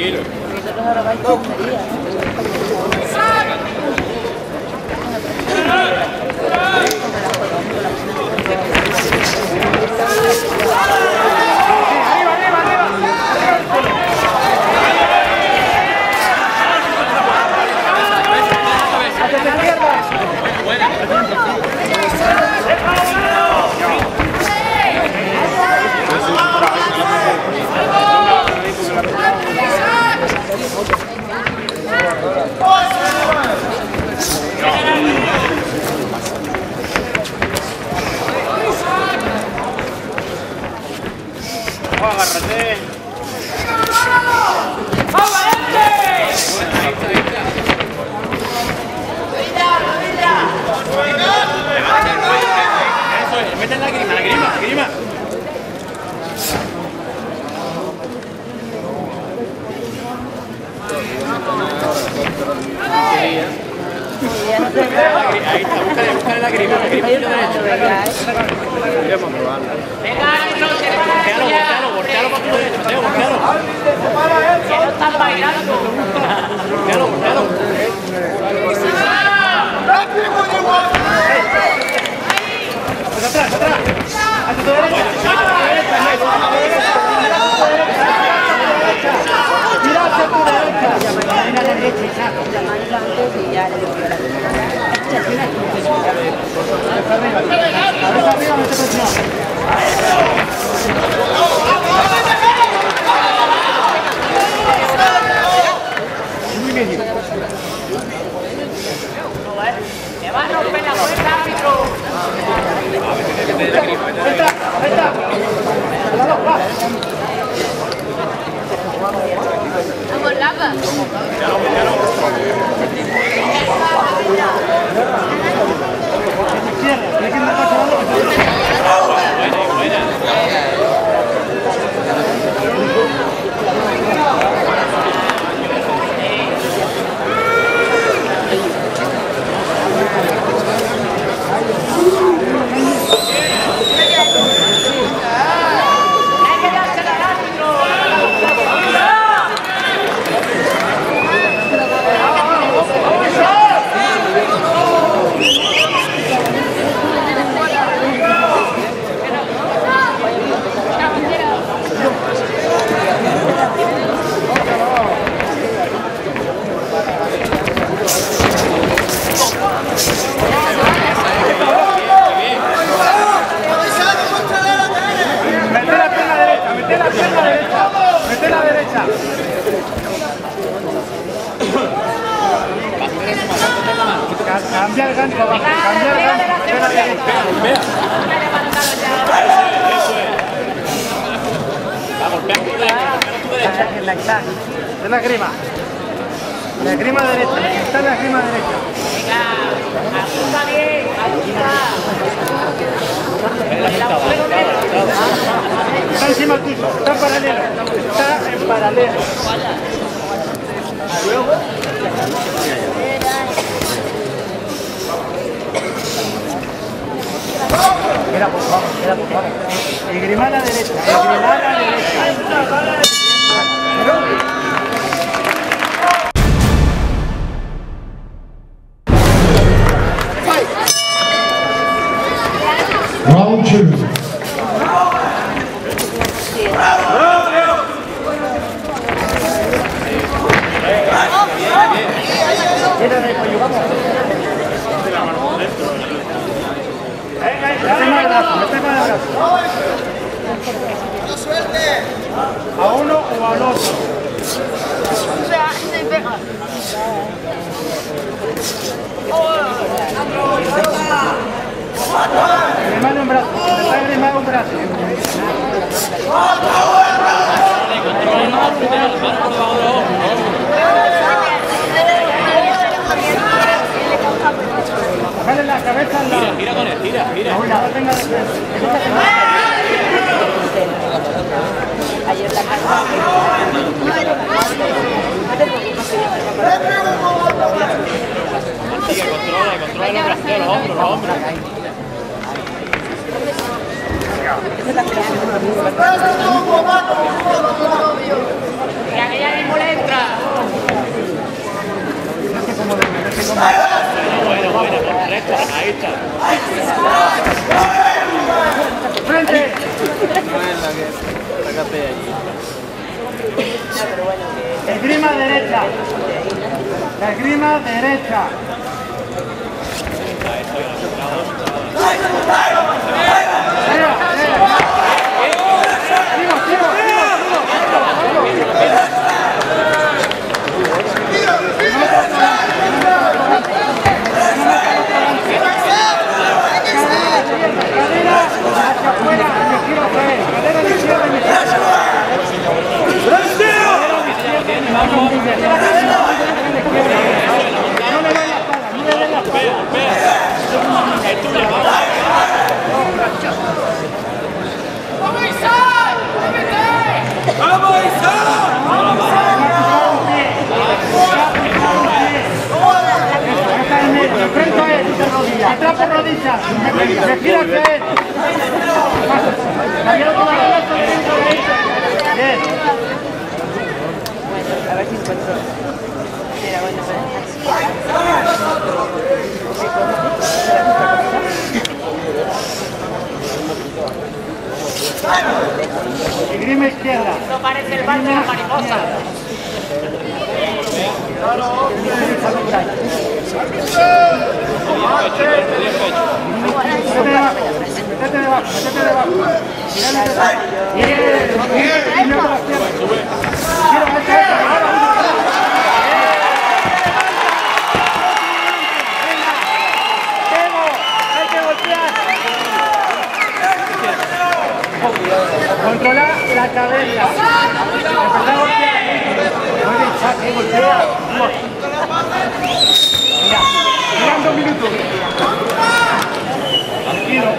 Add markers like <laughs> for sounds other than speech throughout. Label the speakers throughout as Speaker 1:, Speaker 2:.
Speaker 1: quiero. Ahí está, búscale, la grima, derecha.
Speaker 2: Venga,
Speaker 1: voltealo para tu derecha, Mateo, voltealo.
Speaker 2: Que no están bailando.
Speaker 1: Voltealo, voltealo.
Speaker 2: ¡Me va a puerta, árbitro!
Speaker 3: Vamos,
Speaker 2: Buena. está,
Speaker 4: de la grima. La grima derecha, está la grima derecha.
Speaker 2: Venga, apunta bien, apunta.
Speaker 4: Está encima tuyo, está en paralelo, está en paralelo. Era por favor, era por favor. El grima a la derecha, el grima a la derecha. 快！Wrong choice. ¿A uno o al otro? O sea, se pega. Me manda un brazo, la cabeza
Speaker 1: gira con él, gira, gira. Controla, controla. Bueno, ahí está
Speaker 4: escape de allí. Esgrima derecha. Esgrima derecha. esta vez. Mira, dos minutos.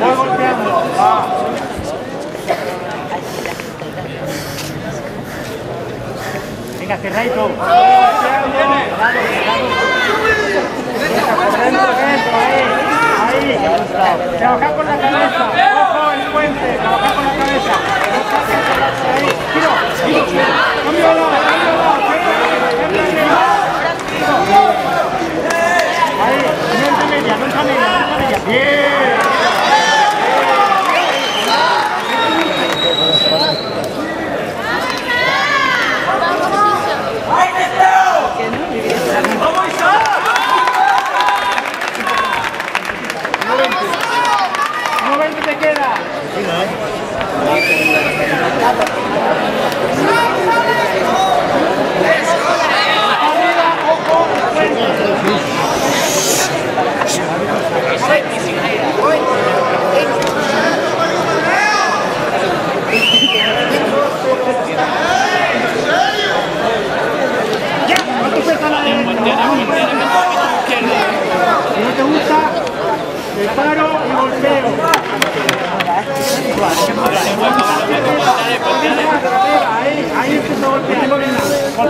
Speaker 4: Voy golpeando. Venga, cerradito. Ahí, ahí. Con la cabeza. Yeah!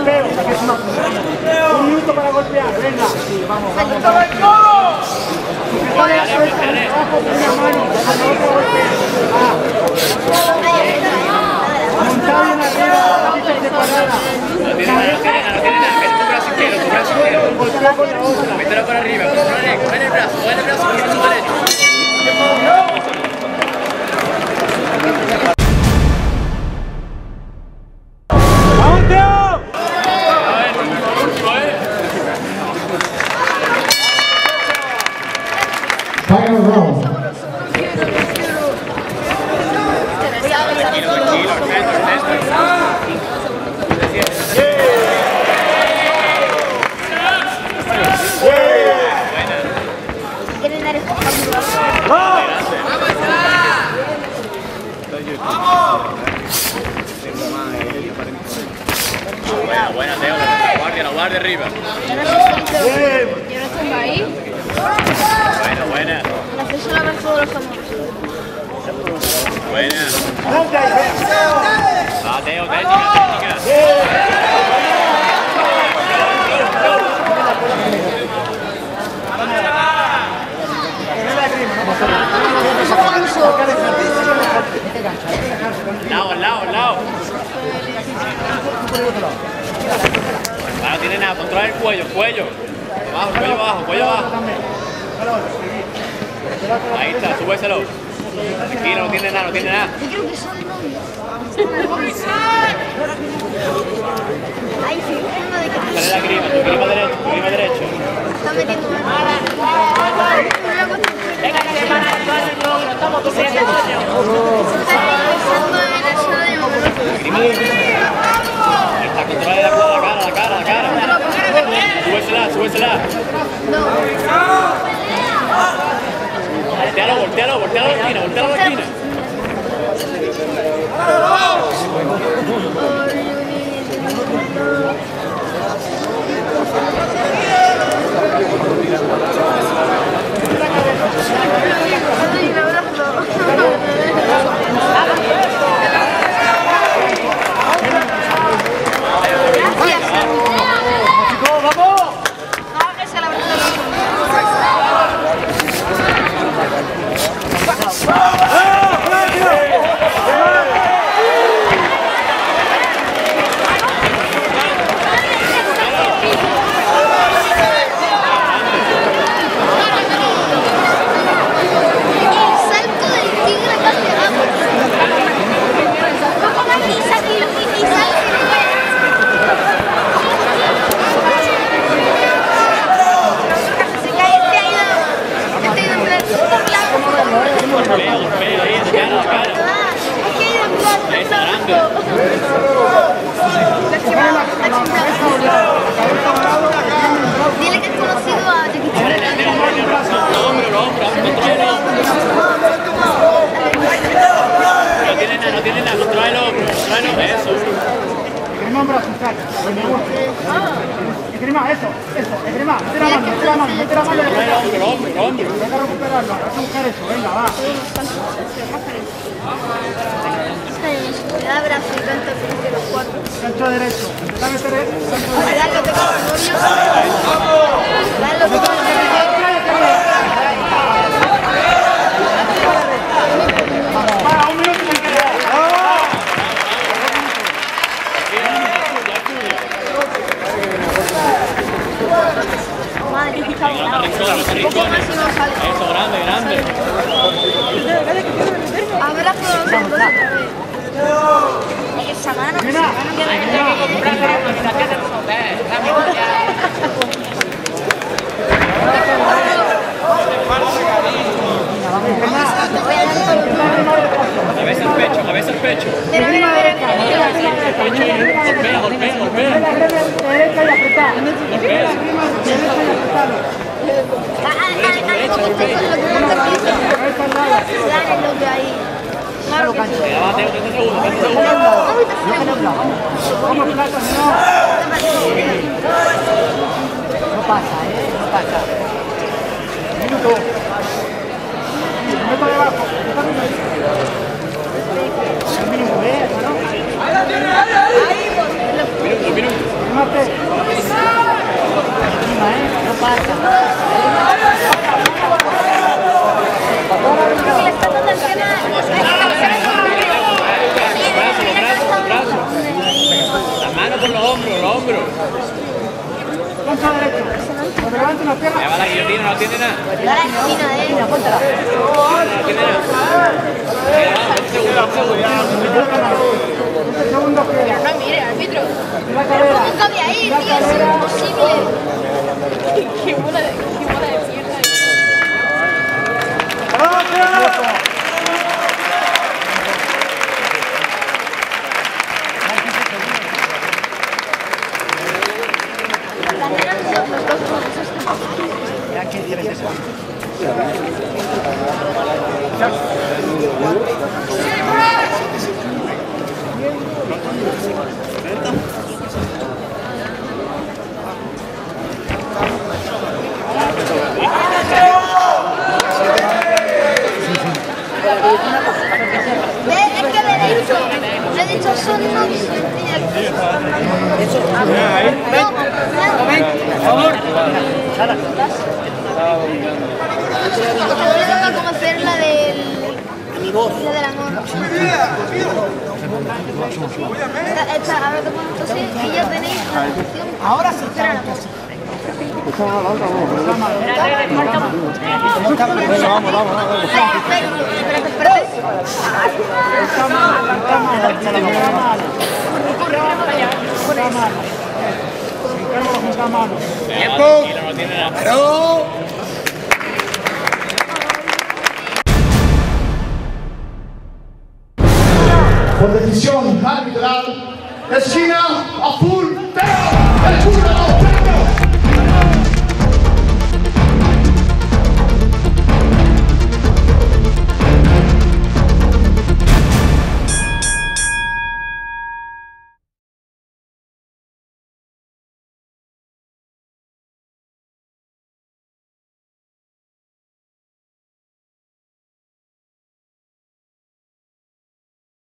Speaker 4: golpeo, Un minuto para golpear, venga. Vamos, vamos. El abajo con una mano, con otra No tiene nada, no tiene nada, no tiene nada. Brazo izquierdo, brazo con la otra.
Speaker 1: Mételo para arriba, con brazo, con brazo, brazo derecho.
Speaker 5: Final round.
Speaker 1: Buena, buena, Teo, la guardia, la guardia arriba.
Speaker 3: Yo no estoy ahí.
Speaker 1: Buena, buena, lado, lado. Ah, no tiene nada, controla el cuello, cuello. Abajo, cuello abajo, cuello abajo. Ahí está, súbeselo. Tranquilo, no tiene nada, no tiene nada.
Speaker 3: Yo creo que son novios. Ay, sí, uno de que
Speaker 1: Dale la grima, tu grima derecho, tu grima derecho.
Speaker 3: está metiendo una.
Speaker 2: Venga, que se van a actuar el logro, estamos corriendo, coño.
Speaker 1: Grima derecho. Ahí está, controla la, la cara, la cara, la cara. Súbesela, súbesela. Voltealo, voltealo, voltealo a la esquina, voltealo a la esquina.
Speaker 3: Salto del tigre castigado. No pongas ni sal ni ni sal Se cae este ha ido. Este ha ido en plan super largo.
Speaker 1: Golpea, golpea ahí, la cara, la cara.
Speaker 3: Ah, es que ha ido en plan
Speaker 1: Ahí está,
Speaker 3: super
Speaker 1: grande.
Speaker 3: largo. Dile que es conocido a Jackie Chan.
Speaker 1: Los hombros, los hombros, controla el hombro. No tiene nada, no tiene nada, controla el hombro, el hombro, eso.
Speaker 4: Esgrima un brazo, saca. Me gusta. Esgrima, eso, eso. Esgrima, mete la mano, mete la mano, mete la mano.
Speaker 1: Hombro, el hombro, hombro.
Speaker 4: Deja recuperarlo, hay que buscar eso, venga, va.
Speaker 3: Y a los cuatro.
Speaker 4: Gancho derecho. A derecho.
Speaker 3: Dale lo que tengo novio. Dale lo que tengo
Speaker 4: Para, un minuto y me queda.
Speaker 1: Anda,
Speaker 3: Un poco más y no sale.
Speaker 1: Eso, grande, grande.
Speaker 3: Abrazo a los dos otra vez. Mano, esa mano que me
Speaker 1: Cabeza al pecho, cabeza al pecho. Golpea, golpea, golpea. Golpea.
Speaker 3: No te piensas. Dale lo que ahí. Claro que sí.
Speaker 1: Ya va, Teo, 30 segundos, 30 segundos.
Speaker 3: Ahorita se me
Speaker 4: Vamos, plata, no. Pasa, ¿eh? No pasa. Minuto. El mínimo, ¿eh? ¿No?
Speaker 1: Minuto, minuto.
Speaker 4: Encima, ¿eh? No pasa.
Speaker 3: Creo que le está dando el tema.
Speaker 1: Los brazos, los brazos, los brazos. Las manos por los hombros, los hombros.
Speaker 4: punto derecho. Cuando levante una pierna,
Speaker 1: Ya va la guillotina, no tiene nada.
Speaker 3: La esquina de él.
Speaker 1: No tiene nada.
Speaker 4: un segundo que
Speaker 3: No mire, árbitro. ¿Cómo cabe ahí, tío? Es imposible. <laughs> Qué bola de, qué bola de mierda. No Por favor. Ahora toca como hacer la del... La del amor. Ahora canción. Ahora sí. Amor. Espera, espera, espera.
Speaker 1: Tiempo. Nada.
Speaker 5: por decisión arbitral, esquina azul, pero